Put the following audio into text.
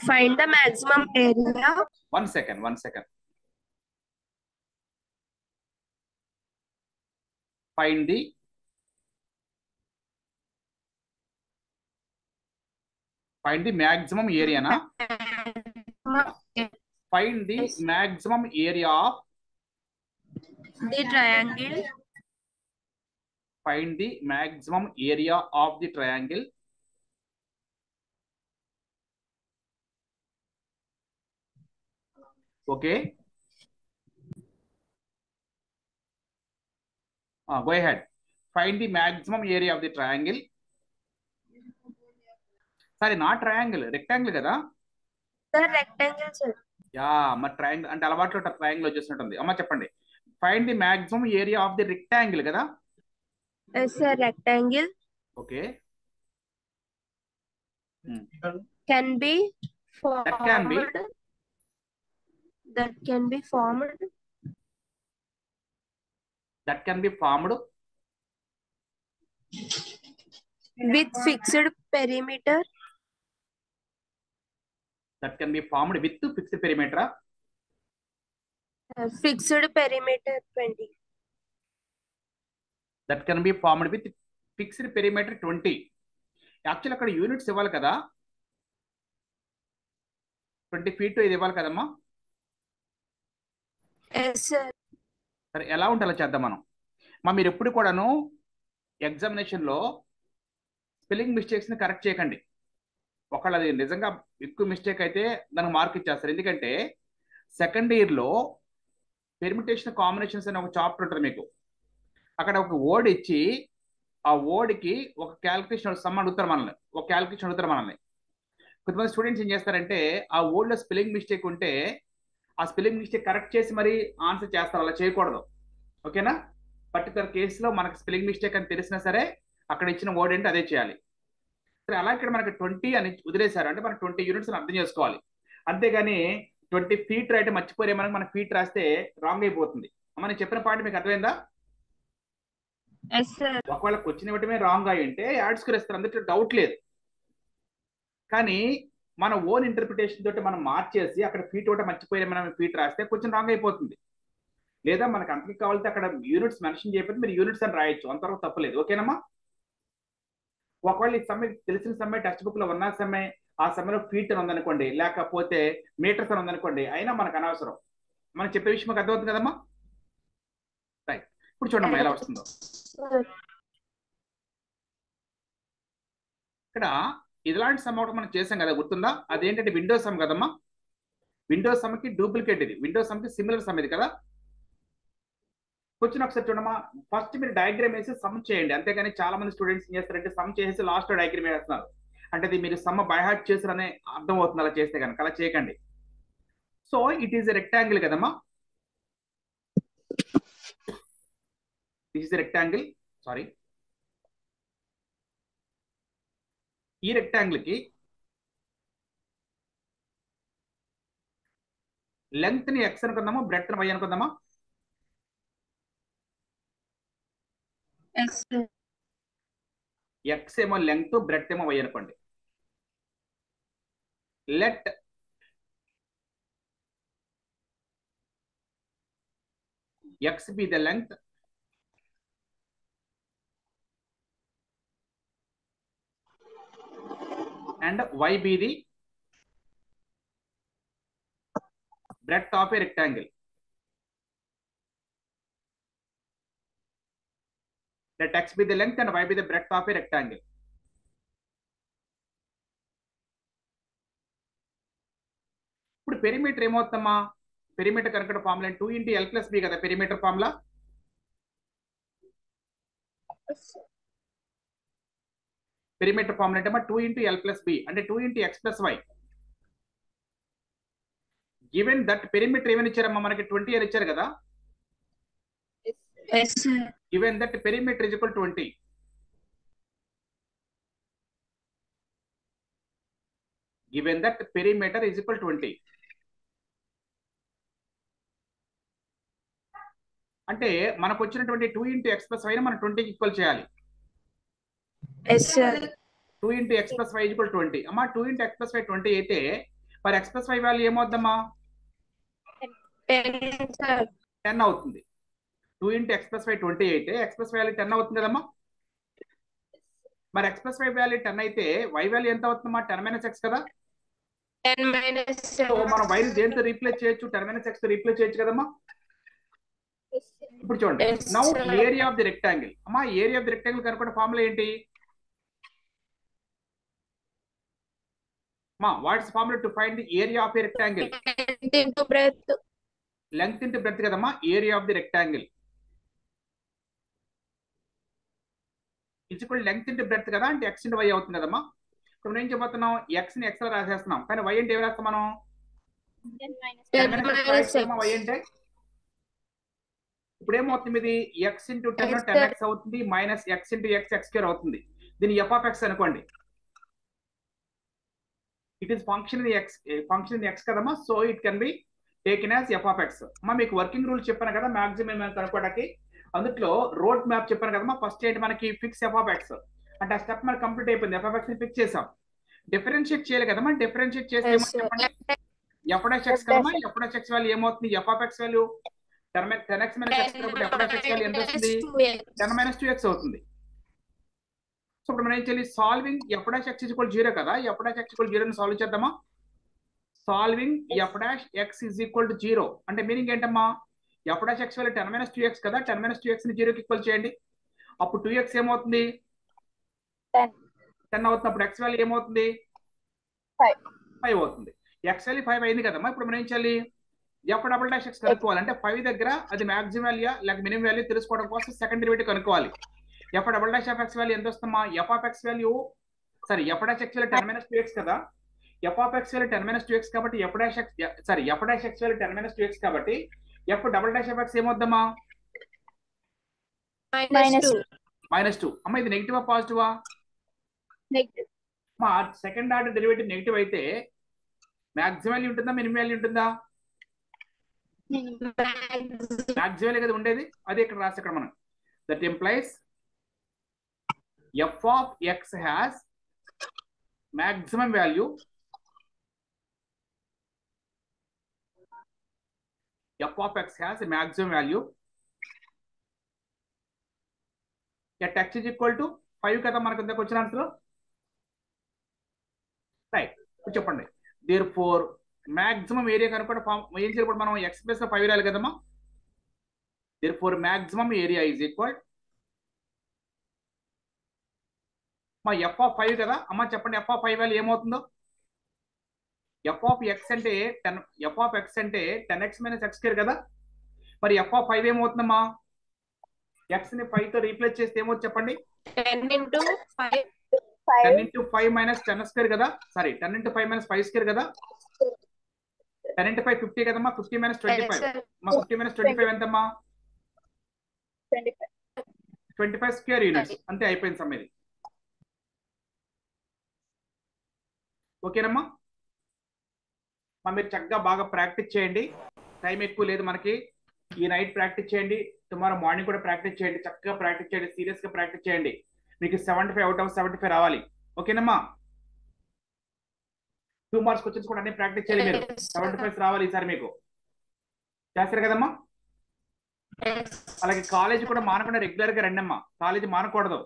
Find the maximum area. One second one second find the find the maximum ఏరియానా find the Yes. Maximum area of The triangle find the maximum area of the triangle okay. Go ahead find the maximum area of the triangle sorry నా triangle rectangle కదా? Yeah మా అంటే అలవాట్లో triangle వచ్చేసి ఉంటుంది అమ్మా చెప్పండి. Find the maximum area of the rectangle కదా? Sir rectangle okay can be formed That can be. That can be formed with fixed perimeter. That can be formed with fixed perimeter Uh, fixed perimeter 20. That can be formed with fixed perimeter twenty actual అక్కడ units ఇవ్వాలి కదా twenty feet ఇది ఇవ్వాలి కదమ్మా. సరే ఎలా ఉంటే అలా చేద్దాం మనం. మా మీరు ఎప్పుడు కూడాను ఎగ్జామినేషన్లో స్పెల్లింగ్ మిస్టేక్స్ని కరెక్ట్ చేయకండి. ఒకళ్ళు అది నిజంగా ఎక్కువ మిస్టేక్ అయితే దానికి మార్క్ ఇచ్చేస్తారు. ఎందుకంటే సెకండ్ ఇయర్లో పెర్మిటేషన్ కాంబినేషన్స్ అనే ఒక చాప్టర్ ఉంటుంది మీకు. అక్కడ ఒక వర్డ్ ఇచ్చి ఆ వర్డ్కి ఒక క్యాలిక్యులేషన్ సమ్ అడుగుతారు మనల్ని. ఒక క్యాలిక్యులేషన్ అడుగుతారు మనల్ని. కొంతమంది స్టూడెంట్స్ ఏం చేస్తారంటే ఆ వర్డ్లో స్పెల్లింగ్ మిస్టేక్ ఉంటే ఆ స్పెల్లింగ్ మిస్టేక్ కరెక్ట్ చేసి మరి ఆన్సర్ చేస్తారు. అలా చేయకూడదు. ఓకేనా? పర్టికులర్ కేసులో మనకు స్పెల్లింగ్ మిస్టేక్ అని తెలిసినా సరే అక్కడ ఇచ్చిన వర్డ్ ఏంటి అదే చేయాలి. సరే అలా ఇక్కడ మనకి ట్వంటీ అని వదిలేశారు. అంటే మనకి ట్వంటీ యూనిట్స్ అర్థం చేసుకోవాలి. అంతేగాని ట్వంటీ ఫీట్ రైట్ మర్చిపోయే మనకి మన ఫీట్ రాస్తే రాంగ్ అయిపోతుంది. నేను చెప్పిన పాయింట్ మీకు అర్థమైందా. ఒకవేళ క్వశ్చన్ ఇవ్వటమే రాంగ్ అయి ఉంటే యాడ్ స్కోర్ ఇస్తారు. అందులో డౌట్ లేదు. కానీ మన ఓన్ ఇంటర్ప్రిటేషన్ తోటి మనం మార్చేసి అక్కడ ఫీట్ ఒకటి మర్చిపోయిన మనం ఫీట్ రాస్తే కొంచెం రాంగ్ అయిపోతుంది. లేదా మనకు అంతకి కావాలంటే అక్కడ యూనిట్స్ మెన్షన్ చేయకపోతే మీరు యూనిట్స్ అని రాయొచ్చు. అంతవరకు తప్పలేదు ఓకేనమ్మా ఒకవేళ ఈ సమ్మె తెలిసిన సమ్మె టెక్స్ట్ బుక్లో ఉన్న సమ్మె ఆ సమ్మెలో ఫీట్ అని ఉందనుకోండి లేకపోతే మీటర్స్ అని ఉందనుకోండి అయినా మనకు అనవసరం. మనం చెప్పే విషయం మాకు అర్థమవుతుంది కదమ్మా? రైట్ ఇప్పుడు చూడమ్మా ఎలా వస్తుందో. ఇక్కడ ఇలాంటి సమ్ ఒకటి మనం చేసాం కదా గుర్తుందా? అదేంటంటే విండోస్ సమ్ కదమ్మా? విండోస్ సమ్కి డూప్లికేట్ ఇది. విండోస్ సమ్కి సిమిలర్ సమ్ ఇది కదా? క్వశ్చన్ ఒకసారి చూడమ్మా. ఫస్ట్ మీరు డయాగ్రామ్ వేసి సమ్ చేయండి. అంతేగాని చాలా మంది స్టూడెంట్స్ ఏం చేస్తారంటే సమ్ చేసి లాస్ట్ డయాగ్రామ్ వేస్తున్నారు. అంటే అది మీరు సమ్ బైహార్ట్ చేసారనే అర్థం అవుతుంది అలా చేస్తే కనుక. అలా చేయకండి. సో ఇట్ ఈస్ రెక్టాంగిల్ కదమ్మా? దిస్ ఇస్ రెక్టాంగిల్ సారీ ఈ రెక్టాంగిల్కి లెంగ్త్ని ఎక్స్ అనుకుందామా బ్రెడ్ వై అనుకుందామా. ఎక్స్ ఏమో లెంగ్త్ బ్రెడ్ ఏమో వై అనుకోండి let X be the length and y be the breadth of a rectangle. Let x be the length and y be the breadth of a rectangle. ఇప్పుడు perimeter ఏమవుతుందమ్మా perimeter కనుక formula two into L plus B కదా perimeter formula perimeter formula అంటే two into L plus B అంటే two into X plus Y given that perimeter ఏమని ఇచ్చారమ్మా మనకి? Twenty అని ఇచ్చారు కదా. Given that perimeter is equal twenty given that perimeter is equal twenty అంటే మనకు వచ్చినటువంటి టూ ఇంటూ ఎక్స్ ప్లస్ వైని మనం ట్వంటీకి ఈక్వల్ చేయాలి. Two into X plus Y equal twenty అమ్మా two into X plus Y twenty అయితే మరి ఎక్స్ ప్లస్ వై వాల్యూ ఏమవుద్దమ్మా? టెన్ అవుతుంది. Two into X plus Y twenty అయితే ఎక్స్ ప్లస్ వాల్యూ టెన్ అవుతుంది కదమ్మా? మరి X plus Y value ten అయితే వై వాల్యూ ఎంత అవుతుందమ్మా? టెన్ మైనస్ ఎక్స్ కదా? మనం వైని దేంతో రీప్లేస్ చేయొచ్చు? టెన్ మైనస్ ఎక్స్ రీప్లేస్ చేయొచ్చు కదమ్మా? ఇప్పుడు చూడండి. Now. Area of the rectangle అమ్మా ఏరియా ఆఫ్ ది రెక్టాంగిల్ కనుక్కున్న ఫార్ములా ఏంటి? మా what's formula to find the area of a rectangle into breadth length into breadth కదమ్మా area of the rectangle equal length into breadth కదా అంటే X into why అవుతుంది కదమ్మా. ఇప్పుడు మనం ఏం చెప్పబోతున్నాం? ఎక్స్ని ఎక్స్లో రాసేస్తున్నాం. కానీ వై అంటే ఏం రాస్తాం మనం? వై అంటే? ఇప్పుడు ఏమవుతుంది ఇది? X into ten ten. X అవుతుంది minus X into X X square అవుతుంది. దీని ఎఫ్ ఆఫ్ ఎక్స్ అనుకోండి. It is function in X function in X కదమ్మా? So it can be taken as F of X అమ్మా మీకు working rule చెప్పాను కదా maximum కనుక్కోవడానికి అందులో రోడ్ మ్యాప్ చెప్పాను కదమ్మా ఫస్ట్ ఏంటి మనకి? ఫిక్స్ ఎఫ్ ఆఫ్ ఎక్స్ అంటే ఆ స్టెప్ మనకి కంప్లీట్ అయిపోయింది. ఎఫ్ ఆఫ్ ఎక్స్ని ఫిక్స్ చేసాం డిఫరెన్షియేట్ చేయాలి కదమ్మా? డిఫరెన్షియేట్ చేస్తే ఎఫ్ఎక్స్ ఎక్స్ కదమ్మా? ఎఫ్ఎక్స్ ఎక్స్ వాల్యూ ఏమవుతుంది? F of X value ten X minus X ఎంత వస్తుంది? టెన్ మైనస్ టూ ఎక్స్ అవుతుంది. సో ఇప్పుడు మనం ఏం చేయాలి? Solving F dash X equal zero కదా? ఎఫ్ డాష్ ఎక్స్ ఈక్వల్ జీరోని సాల్వ్ చేద్దామా? Solving F dash X is equal to zero అంటే మీనింగ్ ఏంటమ్మా? F dash X value ten minus two X కదా? టెన్ మైనస్ టూ ఎక్స్ని జీరోకి equal చేయండి. అప్పుడు టూ ఎక్స్ ఏమవుతుంది. టెన్ అవుతుంది అప్పుడు ఎక్స్ వాల్యూ ఏమవుతుంది. ఫైవ్ అవుతుంది. ఎక్స్ వాల్యూ ఫైవ్ అయింది కదమ్మా? ఇప్పుడు మనం ఏం చేయాలి? ఎఫ్ డబుల్ డాష్ ఎక్స్ కనుక్కోవాలి. అంటే ఫైవ్ దగ్గర అది మాక్సిమం వాల్యూ లేక మినిమం వాల్యూ తెలుసుకోవడం కోసం సెకండ్ డెరివేటివ్ కనుక్కోవాలి. F double dash F X value ఎంత వస్తుందమ్మా F of X value sorry F dash X value ten minus two X కదా? F of X value ten minus two X కాబట్టి F dash X sorry F dash X value ten minus two X కాబట్టి F double dash F X ఏమవుద్దమ్మా minus two అమ్మ ఇది నెగిటివా పాజిటివా negative మా second order derivative negative అయితే maximum value ఉంటుందా minimum value ఉంటుందా? Maximum కదా ఉండేది? అదే ఇక్కడ రాసి ఇక్కడ మనం. That implies f of x has maximum value f of x has maximum value at x is equal to five కదా మనకు ఇంతకు వచ్చిన ఆన్సర్ రైట్ చెప్పండి. దేర్ ఫోర్ మ్యాక్సిమం ఏరియా కనుక్కోండి ఫామ్ ఏం చేయాలి మనం? ఎక్స్ ప్లస్ ఫైవ్ రాయాలి కదమ్మా. Therefore maximum area is equal మా ఎఫ్ ఆఫ్ ఫైవ్ కదా? అమ్మ చెప్పండి ఎఫ్ ఆఫ్ ఫైవ్ వాల్యూ ఏమవుతుందో? ఎఫ్ ఆఫ్ ఎక్స్ అంటే టెన్ ఎఫ్ ఆఫ్ ఎక్స్ అంటే ten X minus X square కదా? మరి ఎఫ్ ఆఫ్ ఫైవ్ ఏమవుతుందమ్మా? ఎక్స్ని ఫైవ్తో రీప్లేస్ చేస్తే ఏమవుతుంది చెప్పండి? Ten into five ten into five minus ten square కదా? Sorry ten into five minus five square కదా? టెన్ ఇంటూ ఫైవ్ ఫిఫ్టీ కదమ్మా? ఫిఫ్టీ మైనస్ ట్వంటీ ఫైవ్ మా ఫిఫ్టీ మైనస్ ట్వంటీ ఫైవ్ ఎంతమ్మా? ట్వంటీ ఫైవ్ స్క్వేర్ యూనిట్స్ అంతే అయిపోయింది some ఓకేనమ్మా? మా మీరు చక్కగా బాగా ప్రాక్టీస్ చేయండి. టైం ఎక్కువ లేదు మనకి. ఈ నైట్ ప్రాక్టీస్ చేయండి. టుమారో మార్నింగ్ కూడా ప్రాక్టీస్ చేయండి. చక్కగా ప్రాక్టీస్ చేయండి. సీరియస్గా ప్రాక్టీస్ చేయండి. మీకు seventy five out of seventy five రావాలి. ఓకేనమ్మా? టూ మార్క్స్ క్వశ్చన్స్ కూడా అన్ని ప్రాక్టీస్ చేయాలి మీరు. సెవెంటీ ఫైవ్ రావాలి ఈసారి మీకు. చేస్తారు కదమ్మా? అలాగే కాలేజ్ కూడా మానకుండా రెగ్యులర్గా రండి అమ్మా కాలేజ్ మానకూడదు.